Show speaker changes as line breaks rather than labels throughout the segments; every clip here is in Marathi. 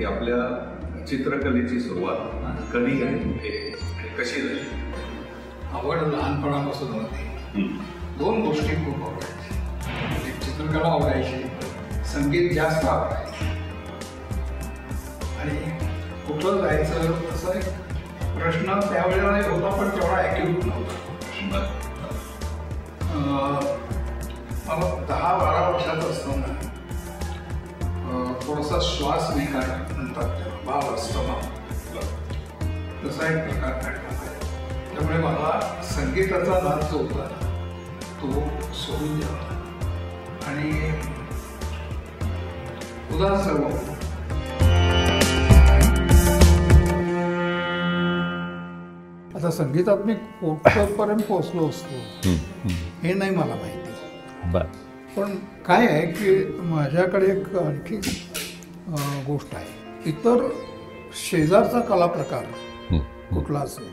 की आपल्या चित्रकलेची सुरुवात कधी आणि कुठे आणि कशी झाली?
आवड लहानपणापासून होती. दोन गोष्टी खूप आवडायच्या एक चित्रकला आवडायची संगीत जास्त आवडायचे. आणि कुठं जायचं असं एक प्रश्न त्यावेळेला होता पण तेवढा ॲक्टिव्ह नव्हता. अं, मला दहा बारा वर्षाचं असताना थोडासा श्वास विकार म्हणतात भाव अस्थमा तसा एक प्रकार काढला त्यामुळे मला संगीताचा नाद जो होता तो सोडून द्यावा आणि उदास सर्व. आता संगीतात मी कुठपर्यंत पोचलो असतो हे नाही मला माहिती.
बर.
पण काय आहे की माझ्याकडे एक आणखी गोष्ट आहे. इतर शेजारचा कला प्रकार कुठला असेल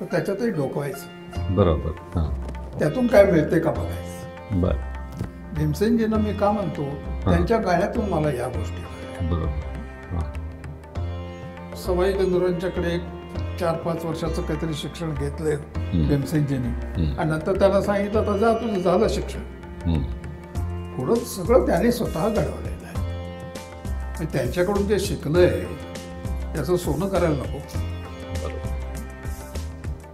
तर त्याच्यातही डोकवायचं
बरोबर हां.
त्यातून काय मिळते का बघायचं?
बर.
भीमसेनजींना मी का म्हणतो त्यांच्या गाण्यातून मला या गोष्टी.
बरोबर हां.
सवाई गंधर्वांच्याकडे एक चार पाच वर्षाचं काहीतरी शिक्षण घेतलंय भीमसेनजींनी. आणि नंतर त्याला सांगितलं आता जा तुझं झालं शिक्षण. पुढं सगळं त्याने स्वतः घडवलेलं आहे आणि त्यांच्याकडून जे शिकलंय त्याचं सोनं करायला नको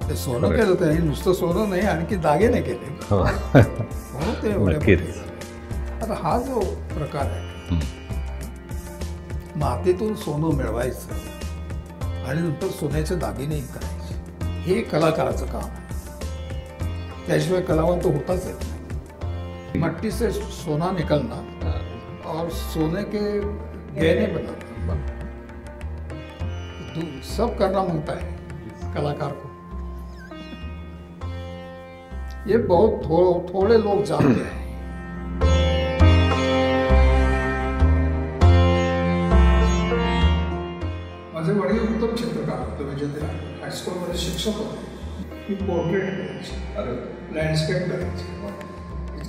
ते सोनं. केलं त्याने नुसतं सोनं नाही आणखी दागिने केले
हो.
म्हणून ते एवढे. आता हा जो प्रकार आहे. मातीतून सोनं मिळवायचं आणि नंतर सोन्याचे दागिनेही करायचे हे कलाकाराचं काम आहे त्याशिवाय कलावंत होताच येत नाही मट्टी से सोना निकलना और सोने के गहने बनाना। दू- सब करना माँगता है कलाकार को। ये बहुत थो, थोड़े लोग जानते हैं। माझे वडील उत्तम चित्रकार होते म्हणजे ते हायस्कूलमध्ये शिक्षक होते. मी पोर्ट्रेट करायचे लँडस्केप करायचे.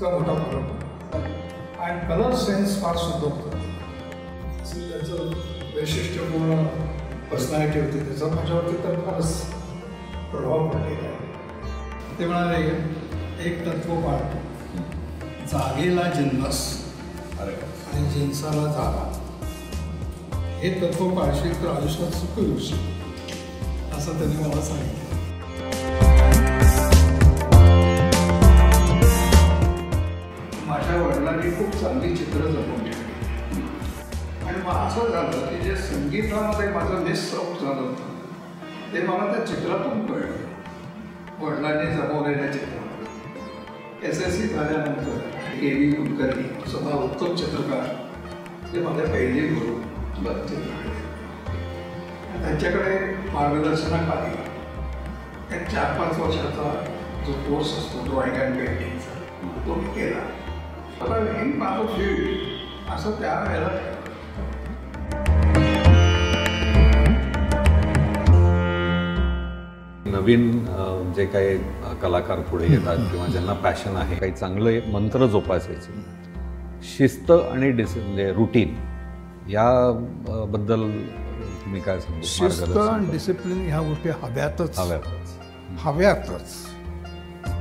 इतका मोठा फरक. होता आणि कलर सेन्स फार सुद्धा होता. त्याचं वैशिष्ट्यपूर्ण पर्सनॅलिटी होती. त्याचा माझ्यावरती तर फारच प्रभाव पडलेला आहे. ते म्हणाले एक तत्व पाठ जागेला जिन्नस
अरे
आणि जिन्साला जागा. हे तत्व पाळशील तर आयुष्यात सुख होशील असं त्यांनी मला सांगितलं. खूप चांगली चित्र जमवून आणि मग असं झालं की जे संगीतामध्ये माझं मिस आउट झालं होतं ते मला त्या चित्रातून कळलं. वडिलांनी जमवलेल्या चित्रात एस एस सी झाल्यानंतर ए व्ही कुलकर्णी स्वतः उत्तम चित्रकार ते माझे पहिले गुरु त्यांच्याकडे मार्गदर्शनाखाली त्या चार पाच वर्षाचा जो कोर्स असतो ड्रॉइंग अँड पेंटिंगचा तो मी केला. हे फील्ड असं त्यावेळेला.
नवीन जे काही कलाकार पुढे येतात किंवा ज्यांना पॅशन आहे काही चांगले मंत्र जोपासायचे. शिस्त आणि डिस म्हणजे रुटीन या अ, बद्दल तुम्ही काय सांगू?
शिस्त आणि डिसिप्लिन ह्या गोष्टी हव्यातच.
हव्यातच.
हव्यातच.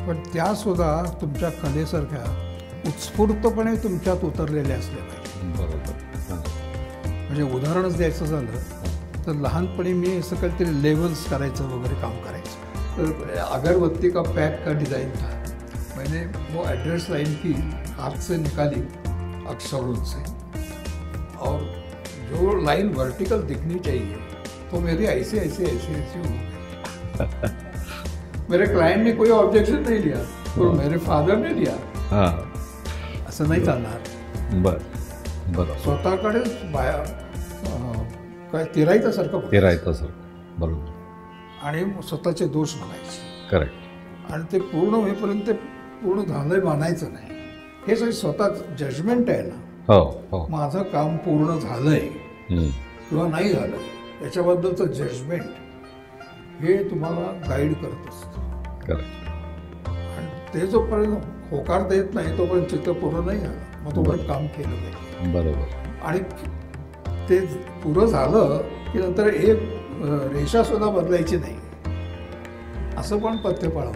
पण त्यासुद्धा तुमच्या कलेसारख्या उत्स्फूर्तपणे तुमच्यात उतरलेल्या असल्या पाहिजे.
बरोबर. हाँ.
म्हणजे उदाहरणच द्यायचं झालं तर लहानपणी मी असं काहीतरी लेवल्स करायचं वगैरे काम करायचं. तर अगरबत्ती का पैक का डिज़ाइन था मैंने वो एड्रेस लाइन की हाथ से निकाली अक्षरों से और जो लाइन वर्टिकल दिखनी चाहिए तो मेरी ऐसे ऐसे ऐसे ऐसे हो मेरे क्लाइंट ने कोई ऑब्जेक्शन नहीं लिया और मेरे फादर ने लिया.
हाँ.
असं नाही चालणार.
बर बरोबर
स्वतःकडेच बाहेर काय तिरायच्यासारखं बघायचं.
ते राहतं सर बरोबर.
आणि स्वतःचे दोष म्हणायचे.
करेक्ट
आणि ते पूर्ण होईपर्यंत ते पूर्ण झालंय मानायचं नाही. हे जे स्वतः जजमेंट आहे ना.
हो हो.
माझं काम पूर्ण झालंय. किंवा नाही झालं याच्याबद्दलचं जजमेंट हे तुम्हाला गाईड करत असतं.
करेक्ट
आणि ते जोपर्यंत होकार देत नाही तोपर्यंत चित्र पूर्ण नाही झालं. मग तोपर्यंत काम केलं नाही.
बरोबर.
आणि ते पुरं झालं की नंतर एक अं, रेषासुद्धा बदलायची नाही. असं पण पथ्य पाळावं.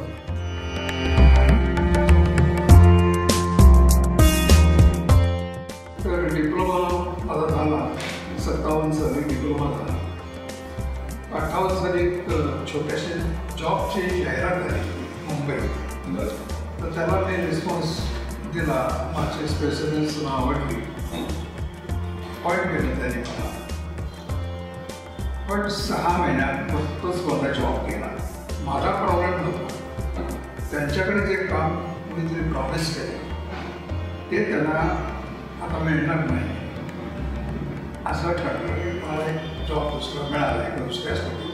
तर डिप्लोमा माझा झाला. सत्तावन्न साली डिप्लोमा झाला. अठ्ठावन्न साली एक छोट्याशा जॉबची जाहिरात झाली मुंबईत. त्याला मी रिस्पॉन्स दिला. माझे स्पेसिफिक्स आवडली. पॉईंट केलं त्याने मला. पण सहा महिन्यात फक्तच मला जॉब केला. माझा प्रॉब्लेम नव्हता. त्यांच्याकडे जे काम मी जे प्रॉमिस केलं ते त्यांना आता मिळणार नाही. असं ठरलं की मला एक जॉब दुसरा मिळाला एक दुसऱ्यासाठी.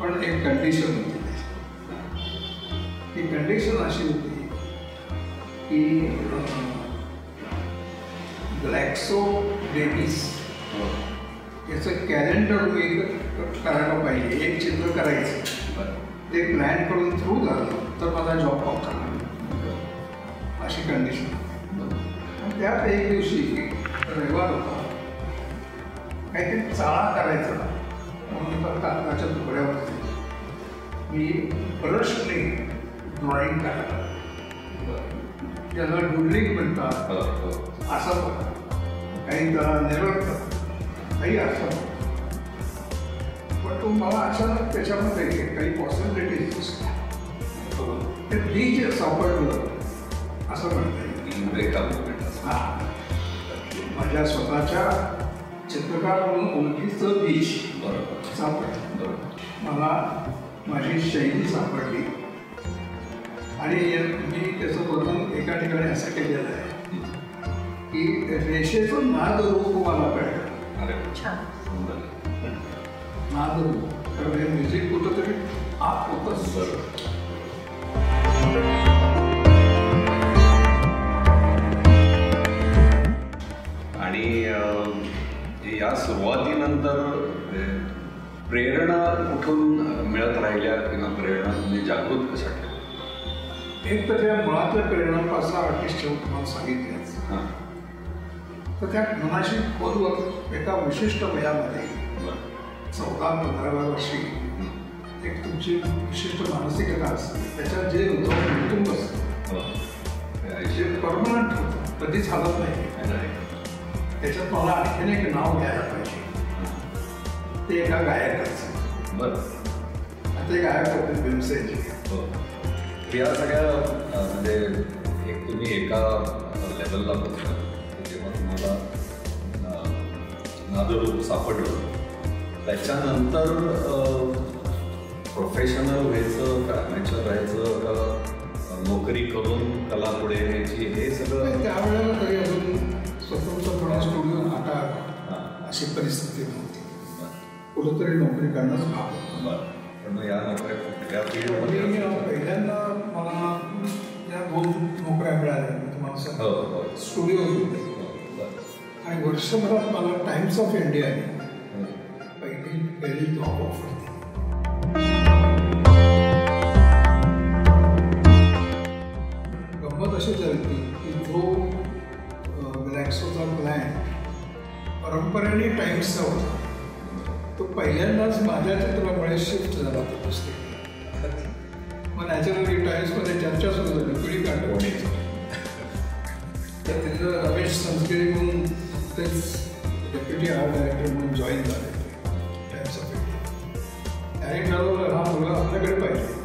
पण एक कंडिशन होती. ती कंडिशन अशी होती की ग्लॅक्सो बेबीज याचं कॅलेंडर मी करायला पाहिजे एक चित्र करायचं. ते प्लॅन करून थ्रू झालं तर माझा जॉब ऑफ अशी कंडिशन त्यात एक दिवशी रविवार होता काहीतरी चाळा करायचा. म्हणून तर कागदाच्या तुकड्यावरती. मी ब्रशने ड्रॉइंग काढला त्याला डुडलिंग म्हणतात. असं पण काही त्याला निरर्थक काही असं पण तो मला अचानक त्याच्यामध्ये काही पॉसिबिलिटीज दिसल्या. ते बीज सापडलं असं म्हणता येईल. हा. माझ्या स्वतःच्या चित्रकार म्हणून ओळखीचं बीज सापडलं. मला माझी शैली सापडली. आणि मी त्याचं वर्णन एका ठिकाणी असं केलेलं आहे की रेषेचं नाद रूप मला कळलं नाद रूप तर हे म्युझिक कुठंतरी आत होतं
आणि अं, या सुरुवातीनंतर प्रेरणा कुठून मिळत राहिल्या किंवा प्रेरणा म्हणजे जागृत कशा
एक तर त्या मुळातल्या प्रेरणापासून आर्टिस्ट तुम्हाला सांगितल्याच
हां.
तर त्या मनाशी खोलवर एका विशिष्ट वयामध्ये चौदा पंधराव्या वर्षी एक तुमची विशिष्ट मानसिकता असते. त्याच्यात जे होतं कुटुंब असतं
हो.
जे परमनंट होतं कधीच हालत नाही. त्याच्यात मला आणखीन एक नाव घ्यायला पाहिजे. ते एका गायकाचं.
बरं.
ते गायक होते भीमसेनजी.
हो. या सगळ्या म्हणजे एक तुम्ही एका लेवलला बघता जेव्हा तुम्हाला अं, नादरूप सापडलं त्याच्यानंतर प्रोफेशनल व्हायचं का अमॅचर राहायचं का नोकरी करून कला पुढे न्यायची हे सगळं
त्यावेळेला तरी अजून स्वतंत्रपणे स्टुडिओ
हां,
अशी परिस्थिती नव्हती कुठंतरी नोकरी करणंच भाग होतं.
बरं. या नोकऱ्या कुठल्या फील्डमध्ये
पहिल्यांदा मला या दोन नोकऱ्या मिळाल्या मी तुम्हाला
हो हो.
स्टुडिओ
हो.
आणि वर्षभरात मला टाइम्स ऑफ इंडियाने
हो.
पहिली पहिली जॉब ऑफर गंमत अशी झाली की जो रिलॅक्सोचा प्लॅन परंपरेने टाइम्सचा होता. तो पहिल्यांदाच माझ्या चित्रामुळे शिफ्ट झाला तो पुस्तक मग नॅचरली टाइम्समध्ये चर्चा सुरू झाली पिढी काढतो तर तिथं रमेश संस्कृती म्हणून तेच डेप्युटी आर्ट डायरेक्टर म्हणून जॉईन झाले. टाइम्स ऑफ इंडिया त्याने ठरवलं हा मुलगा आपल्याकडे पाहिजे.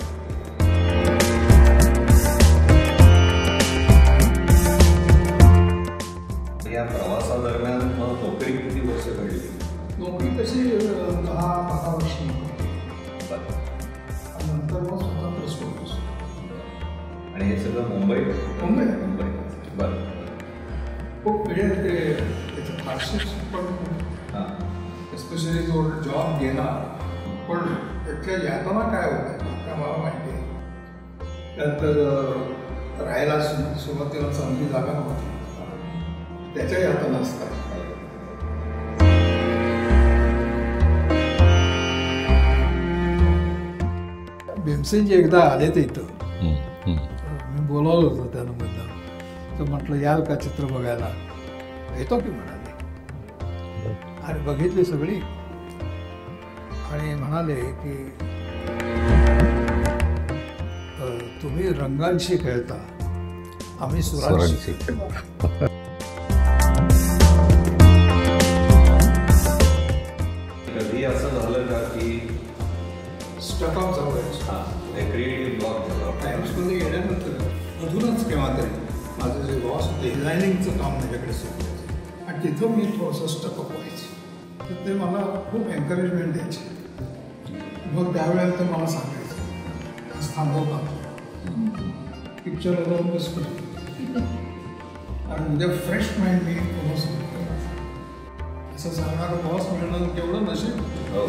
नोकरी
तशी अं, दहा बारा वर्ष नंतर मग स्वतंत्र स्टुडिओ
आणि हे सगळं मुंबई?
मुंबई.
मुंबई. बरं.
खूप वेळ ते त्याचं फारशी पण
हां.
एस्पेशली जो जॉब गेला पण त्याच्या यातना काय होतं? काय मला माहिती आहे. त्यानंतर राहायला सुरुवातीला चांगली जागा नव्हती. त्याच्याही आता नसतात. भीमसेनजी एकदा आले ते इथं. मी बोलावलं होतं त्यानं मुद्दा तर म्हटलं याल का चित्र बघायला येतो की म्हणाले आणि बघितली सगळी आणि म्हणाले की तुम्ही रंगांशी खेळता आम्ही सुरांशी
स्वरांची.
डिझायनिंगचं काम माझ्याकडे सुरू होतं. आणि तिथं मी थोडंसं स्टकअप व्हायचं. तर ते मला खूप एन्करेजमेंट द्यायचे. मग त्यावेळेला ते मला सांगायचं आज थांबव का? पिक्चर जाऊन बसतो आणि उद्या फ्रेश माइंड मी पुन्हा सुरू असं सांगणारं बॉस मिळणं केवढं नशीब.
हो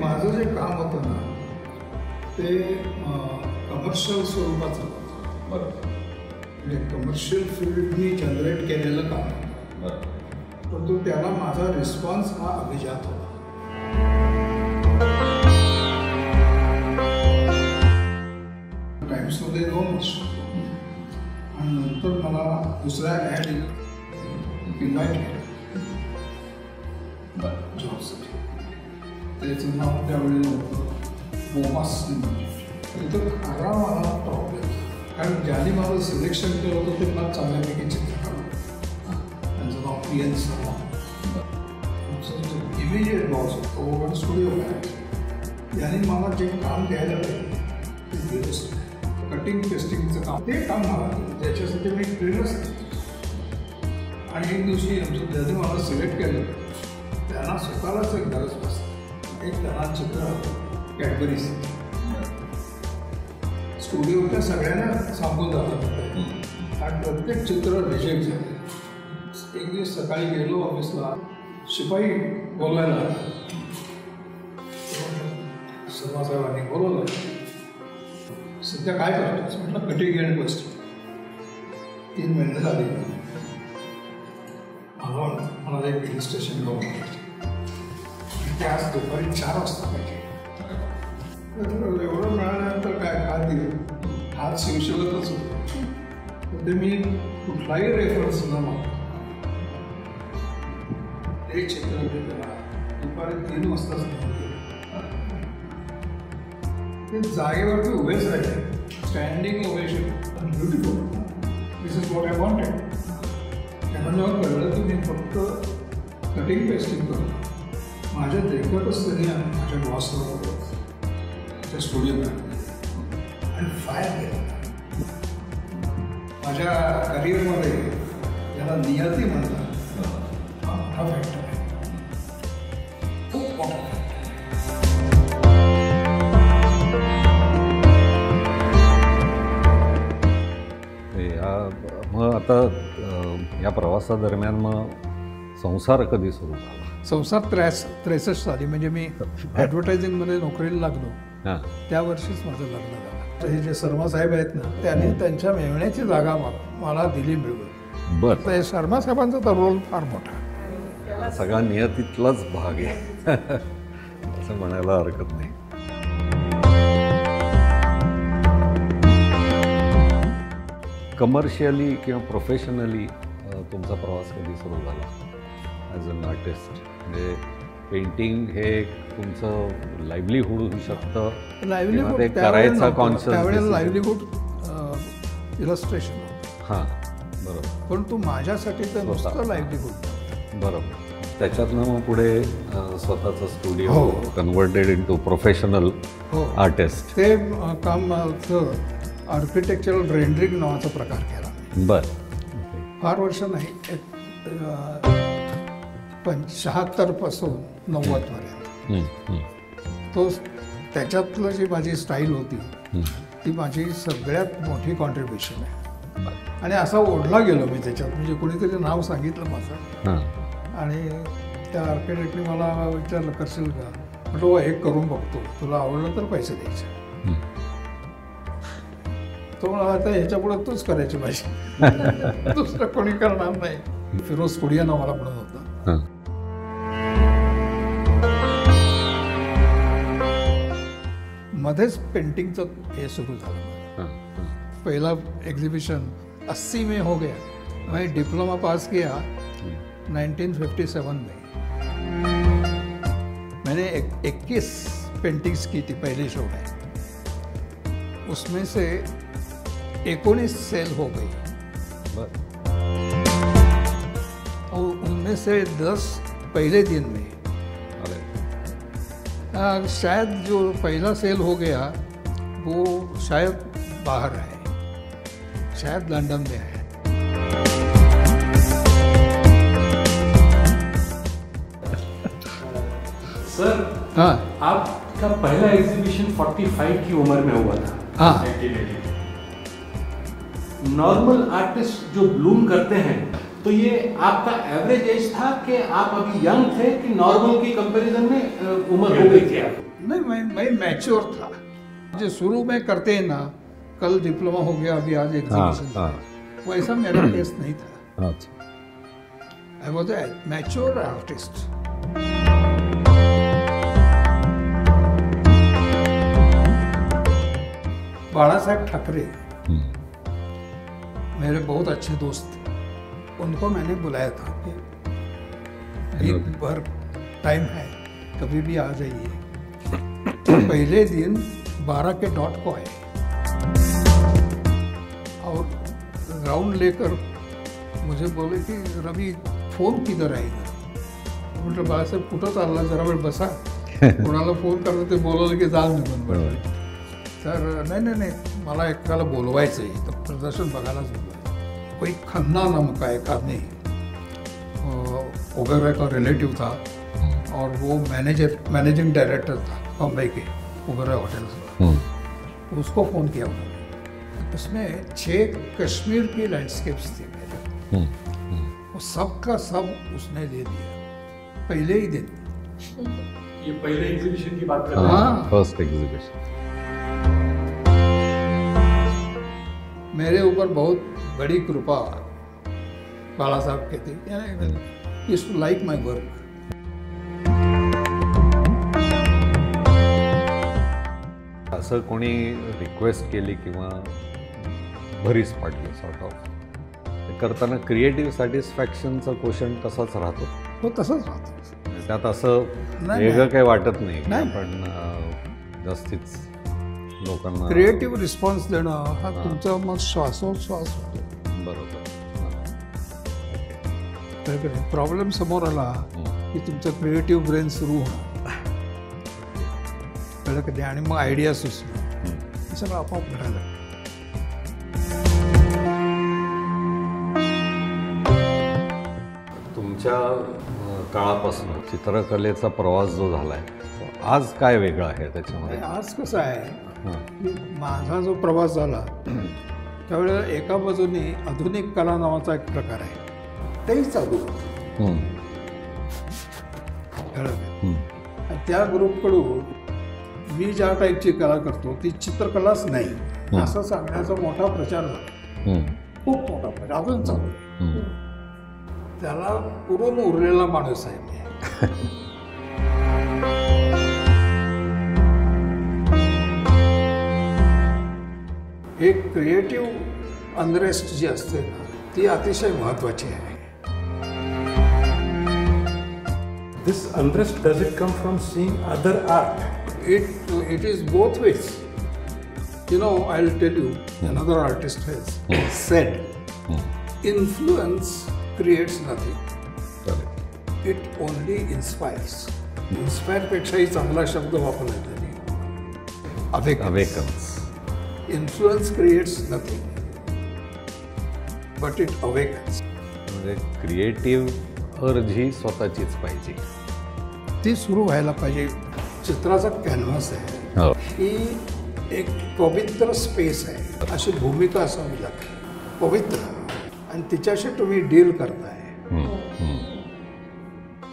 माझं जे काम होतं ना ते कमर्शियल स्वरूपाचं होतं.
बरोबर.
म्हणजे कमर्शियल फील्डनी जनरेट केलेलं काम. परंतु त्याला माझा रिस्पॉन्स हा अभिजात होता. टाइम्समध्ये दोन वर्ष. आणि नंतर मला दुसऱ्या ॲड इन्व्हाइट केलं. जॉबसाठी त्याचं नाव त्यावेळी होतं बोमास तिथं खरा मला प्रॉब्लेम कारण ज्याने माझं सिलेक्शन केलं होतं ते मला चांगल्यापैकी चित्र काढलं त्यांचं नाव पी इमिजिएट बॉस होतो पण स्टुडिओ मॅनेजर याने मला जे काम द्यायला पाहिजे ते दिलंच कटिंग पेस्टिंगचं काम ते काम मला त्याच्यासाठी मी ट्रेनच आणि एक दिवशी आमचं ज्याने मला सिलेक्ट केलं त्यांना स्वतःलाच एक गरज बसते एक त्यांना चित्र कॅडबरीज स्टुडिओच्या सगळ्यांना सांगून जातात. आणि प्रत्येक चित्र रिजेक्ट झालं. एक दिवस सकाळी गेलो ऑफिसला. शिपाई बोलायला आला. बोलवलं. सध्या काय करतो म्हटलं कटिंग अँड बसतो तीन महिने झाले. मला मला एक हिल स्टेशन जाऊन आणि ते आज दुपारी चार वाजता पाहिजे. एवढं मिळाल्यानंतर काय काय दिलं? हात शिवशिवतच होतो तर मी कुठलाही रेफरन्स न मागतो. ते चित्र त्याला दुपारी तीन वाजताच ते जागेवरती उभेच राहिले. Standing ovation beautiful this is what I wanted त्यांना जेव्हा कळलं की मी फक्त कटिंग पेस्टिंग करतो. माझ्या देखतच त्यांनी माझ्या बॉसला त्या स्टुडिओत आणि फायर केलं माझ्या करिअरमध्ये याला नियती म्हणतात हा मोठा फॅक्टर आहे. खूप मोठा
मग आता या प्रवासादरम्यान मग संसार कधी सुरू झाला?
संसार त्रेस त्रेसष्ट साली. म्हणजे मी ॲडव्हर्टायझिंगमध्ये नोकरीला लागलो. त्या वर्षीच माझं लग्न झालं. तर हे जे शर्मा साहेब आहेत ना त्यांनी त्यांच्या मेहण्याची जागा मला मला दिली मिळवून
बर.
तर हे शर्मा साहेबांचा तर रोल फार मोठा
सगळा नियतीतलाच भाग आहे. असं म्हणायला हरकत नाही. कमर्शियली किंवा प्रोफेशनली तुमचा प्रवास कधी सुरू झाला? ॲज अन आर्टिस्ट म्हणजे पेंटिंग हे तुमचं लाईव्हलीहूड होऊ शकतं. ते
लाईव्हलीहूड
करायचा
त्यावेळेला लाईव्हलीहूड इलस्ट्रेशन
हां बरोबर.
परंतु माझ्यासाठी तर. नुसतं लाईव्हलीहूड
बरोबर. त्याच्यातनं मग पुढे स्वतःचं स्टुडिओ
हो.
कन्वर्टेड इन टू प्रोफेशनल
हो.
आर्टिस्ट
ते काम आर्किटेक्चरल रेंडरिंग नावाचा प्रकार केला.
बर.
फार वर्ष नाही. पण शहात्तरपासून नव्वदपर्यंत तो त्याच्यातलं जी माझी स्टाईल होती ती माझी सगळ्यात मोठी कॉन्ट्रीब्युशन आहे. आणि असा ओढला गेलो मी त्याच्यात म्हणजे कोणीतरी नाव सांगितलं माझं.
हां.
आणि त्या आर्किटेक्टने मला विचारलं करशील का? म्हटलं "हो, एक करून बघतो. तुला आवडलं तर पैसे द्यायचे. तो म्हणाला आता ह्याच्या पुढे तूच करायची भाजी दुसरं कोणी करणार नाही. फिरोज पुडिया नावाला म्हणत होता. मध्येच पेंटिंगचं हे सुरू झालं. पहला एग्जीबिशन 80 में हो गया. मैं डिप्लोमा पास किया 1957 में. मैंने इक्कीस पेंटिंग्स की थी पहले शो में. उसमें से इक्कीस सेल हो गई। और उनमें से दस पहले दिन में। आ, शायद जो पहला सेल हो गया वो शायद बाहर है। शायद लंदन में है।
सर
हाँ।
आपका पहला एग्जीबिशन 45 की उम्र में हुआ था।
हाँ।
नॉर्मल आर्टिस्ट जो ब्लूम करते हैं तो ये आपका एवरेज एज था कि आप अभी यंग थे कि नॉर्मल की कंपैरिजन में उम्र हो गई थी आपकी?
नहीं मैं मैं मैच्योर था। जो शुरू में करते हैं ना कल डिप्लोमा हो गया अभी आज
हाँ
एग्जीबिशन
हाँ।
वैसा मेरा केस नहीं था।
अच्छा।
I was a mature artist Bala Saheb Thackeray.
Hmm,
मेरे बहुत अच्छे दोस्त थे। उनको मैंने बुलाया था. भर टाइम है कभी भी आ जाइए। पहले दिन बारह के डॉट को आए। और राउंड लेकर मुझे बोले कि रवि फ़ोन किधर आएगा? म्हटलं बाळासाहेब कुठं चालला जरा वेळ बसा। कोणाला फ़ोन करतो ते बोलवलं की जाल निघून
बरोबर।
तर नाही नाही नाही मला एकाला बोलवायचं आहे तर प्रदर्शन बघायलाच कोई खन्ना नाम का एक आदमी वगैरह का रिलेटिव था और वो मैनेजर मैनेजिंग डायरेक्टर था बम्बई के वगैरह होटल
हम्म,
उसको फ़ोन किया उन्होंने। उसमें छः कश्मीर की लैंडस्केप्स थी मेरे।
हम्म, हम्म.
वो सब का सब उसने दे दिया। पहले ही दिन
ये पहले एग्जीबिशन की बात कर रहे हैं।
हाँ।
फ़र्स्ट एक्झिबिशन
मेरे ऊपर बहुत बड़ी कृपा Bala Saheb is to like my work
असं कोणी रिक्वेस्ट केली किंवा भरीस पाडली सॉर्ट ऑफ ते करताना क्रिएटिव्ह सॅटिस्फॅक्शनचा क्वेश्चन तसाच राहतो.
हो तसंच राहतं.
त्यात असं वेगळं. काही वाटत नाही. अं, जास्तीच लोकांना
क्रिएटिव्ह रिस्पॉन्स देणं हा. तुमचा मग श्वासोच्छ्वास होतो
बरोबर
प्रॉब्लेम समोर आला. की तुमचं क्रिएटिव्ह ब्रेन सुरू होणार कळलं कधी आणि मग आयडिया सुचणं. हे सगळं आपोआप घडायला.
तुमच्या काळापासून चित्रकलेचा प्रवास जो झालाय तो आज काय वेगळं आहे त्याच्यामध्ये
आज कसं आहे माझा जो प्रवास झाला त्यावेळेला एका बाजूने आधुनिक कला नावाचा एक प्रकार आहे. तेही चालू त्या ग्रुपकडून मी ज्या टाईपची कला करतो ती चित्रकलाच नाही. असं सांगण्याचा मोठा प्रचार झाला. खूप मोठा प्रचार अजून चालू. त्याला पुरून उरलेला माणूस आहे एक क्रिएटिव्ह अनरेस्ट जी असते ना ती अतिशय महत्वाची आहे
This unrest does it come from seeing other art?
it it is both ways you know i'll tell you another artist has said influence creates nothing
Correct.
it only inspires inspire पेक्षाही चांगला शब्द वापरला त्यांनी
Awakens.
Influence creates nothing but it awakens.
म्हणजे क्रिएटिव्ह अर्ज ही स्वतःचीच पाहिजे.
ती सुरू व्हायला पाहिजे. चित्राचा कॅनव्हास आहे.
हो.
ही एक पवित्र स्पेस आहे. अशी भूमिका असावी लागते. पवित्र. आणि तिच्याशी तुम्ही डील करताय.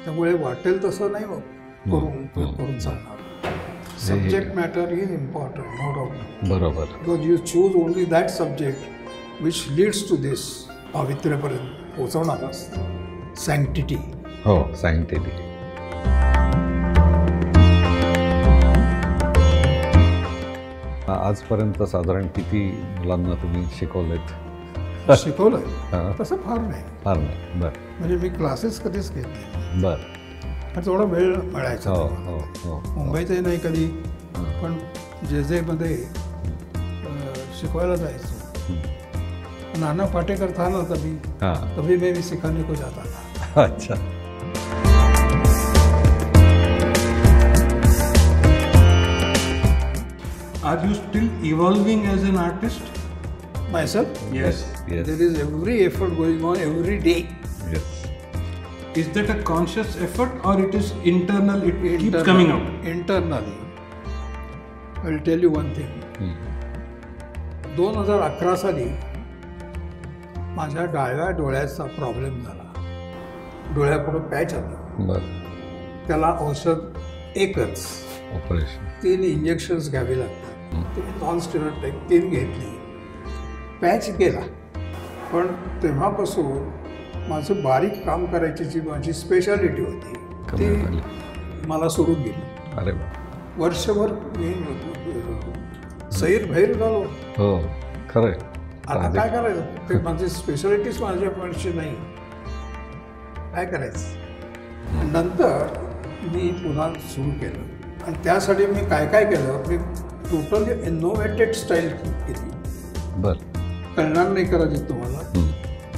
त्यामुळे वाटेल तसं नाही करून करून चालणार. Subject matter is important, no doubt.
बरोबर.
Because you choose only that subject which leads to this पावित्र्यापर्यंत पोहोचवणार सँक्टिटी
हो सायंटिफिक आजपर्यंत साधारण किती मुलांना तुम्ही शिकवलेत?
शिकवलं. तसं फार नाही.
फार नाही. बर.
म्हणजे मी क्लासेस कधीच घेतले
बर.
पण थोडा वेळ
हो हो हो
मुंबईतही नाही कधी पण जे जेमध्ये अं, शिकवायला जायचो नाना पाटेकर था ना तभी
हाँ
तभी मैं भी सिखाने को जाता था
अच्छा
Are you still evolving as an artist?
myself
Yes.
Yes.
there is every effort going on every day
Yes.
Is that a conscious effort or it is internal? It keeps
Internal-
coming out.
internally I will tell you one thing. दोन हजार अकरा साली माझ्या डाव्या डोळ्याचा प्रॉब्लेम झाला. डोळ्यापुढं पॅच आलं.
बर.
त्याला औषध एकच.
ऑपरेशन
तीन इंजेक्शन्स घ्यावी लागतात. ते नॉन स्टेरॉइड टाईप तीन घेतली. पॅच गेला पण तेव्हापासून माझं बारीक काम करायची जी माझी स्पेशालिटी होती. ती मला सोडून गेली.
अरे
वर्षभर मी सैर भैर झालो.
हो खरंय.
आता काय करायचं? ते माझी स्पेशालिटीच माझ्याकडची नाही. काय करायचं? नंतर मी पुन्हा सुरू केलं. आणि त्यासाठी मी काय काय केलं? मी टोटली इनोव्हेटेड स्टाईल केली.
बर.
कळणार नाही कदाचित तुम्हाला.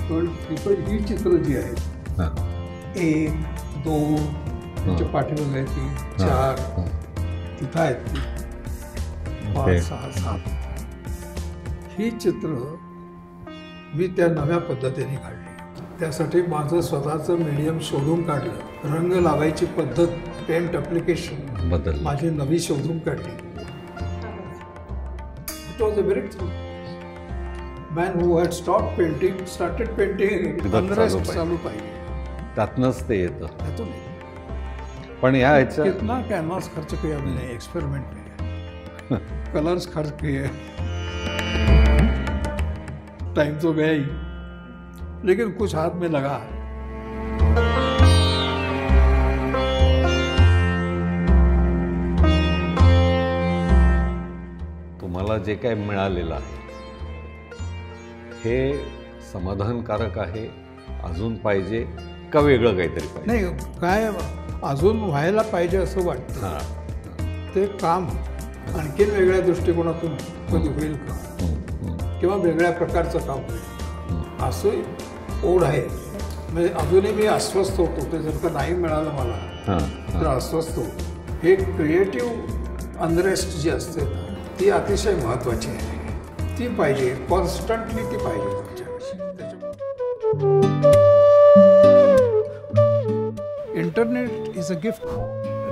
पण ही ही चित्र जी आहेत एक दोन त्याच्या पाठीमागे आहे ती चार. तिथं आहेत ती. पाच सहा सात. ही चित्र मी त्या नव्या पद्धतीने काढली. त्यासाठी माझं स्वतःचं मीडियम शोधून काढलं. रंग लावायची पद्धत पेंट अप्लिकेशन
बदल
माझी नवी शोधून काढली. It was a very man who had stop painting started painting
चालू पाहिजे. त्यातनंच ते येतं.
त्यातून
पण ह्या ह्याच्या
कितना कैनवास खर्च किया मैंने? एक्सपेरिमेंट में कलर्स खर्च किए. टाइम तो गया ही. लेकिन कुछ हाथ में लगा।
तुम्हाला जे काय मिळालेलं आहे हे समाधानकारक आहे अजून पाहिजे का वेगळं काहीतरी पाहिजे?
नाही काय अजून व्हायला पाहिजे असं वाटतं.
हां.
ते काम आणखीन वेगळ्या दृष्टिकोनातून कधी होईल का? किंवा वेगळ्या प्रकारचं काम होईल असं ओढ आहे. म्हणजे अजूनही मी अस्वस्थ होतो. ते जर का नाही मिळालं मला
हां
तर अस्वस्थ होतो. हे क्रिएटिव्ह अनरेस्ट जी असते ती अतिशय महत्त्वाची आहे. ती पाहिजे. कॉन्स्टंटली ती पाहिजे internet is a gift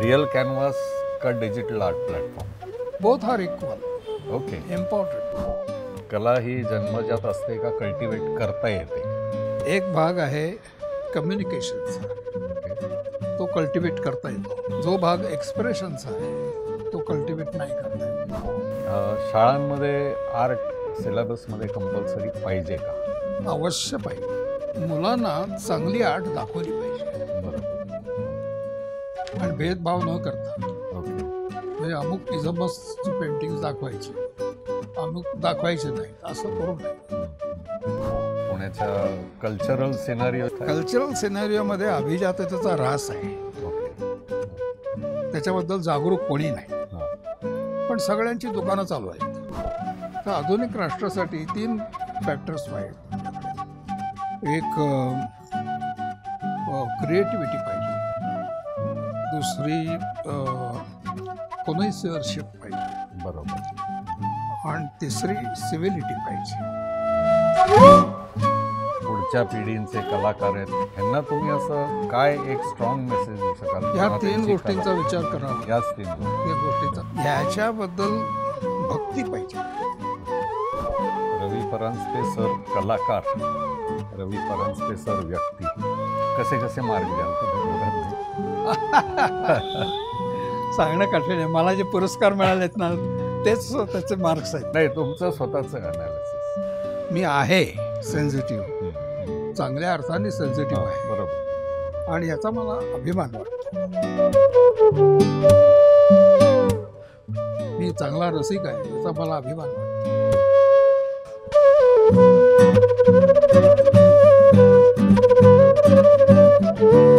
real canvas का digital art platform
both are equal
okay
important
कला ही जन्मजात असते का कल्टिवेट करता येते?
एक भाग आहे कम्युनिकेशनचा तो कल्टिवेट करता येतो. जो भाग एक्सप्रेशनचा आहे तो कल्टिवेट नाही करता येत.
शाळांमध्ये आर्ट सिलेबसमध्ये कंपल्सरी पाहिजे का?
अवश्य पाहिजे. मुलांना चांगली आर्ट दाखवली पाहिजे.
बरोबर.
आणि भेदभाव न करता. म्हणजे अमुक इझमसची पेंटिंग दाखवायची. अमुक दाखवायचे नाही असं करू नये
पुण्याच्या कल्चरल सिनारिओ
कल्चरल सिनेरिओमध्ये अभिजाततेचा रास आहे. त्याच्याबद्दल जागरूक कोणी नाही. पण सगळ्यांची दुकानं चालू आहेत. तर आधुनिक राष्ट्रासाठी तीन फॅक्टर्स आहेत. एक क्रिएटिव्हिटी पाहिजे. दुसरी कोनोसिअरशिप पाहिजे.
बरोबर.
आणि तिसरी सिव्हिलिटी पाहिजे.
पुढच्या पिढींचे कलाकार आहेत. ह्यांना तुम्ही असं काय एक स्ट्रॉंग मेसेज देऊ शकाल?
ह्या
किंवा
तीन गोष्टींचा विचार करावा.
याच तीन गोष्टी.
या गोष्टीचा. ह्याच्याबद्दल भक्ती पाहिजे.
परांजपे सर कलाकार रवी परांजपे सर व्यक्ती. कसे कसे मार्ग?
सांगणं कठीण आहे. मला जे पुरस्कार मिळालेत ना तेच त्याचे मार्क्स आहेत.
नाही तुमचं स्वतःचं अनालिसिस
मी आहे सेन्सिटिव्ह चांगल्या अर्थाने सेन्सिटिव्ह आहे.
बरोबर.
आणि याचा मला अभिमान वाटतो. मी चांगला रसिक आहे याचा मला अभिमान वाटतो. thank you